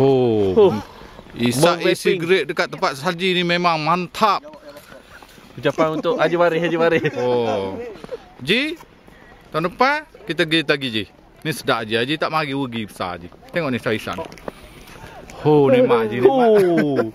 Oh. Isa isi grade dekat tempat saji ni memang mantap. Ucapan untuk Haji Waris, Haji Waris. Oh. Ji, tahun depan kita pergi lagi Ji. Ni sedap Haji, Haji tak mari rugi besar Ji. Tengok ni saisan. Oh, nikmat Ji, nikmat. Oh.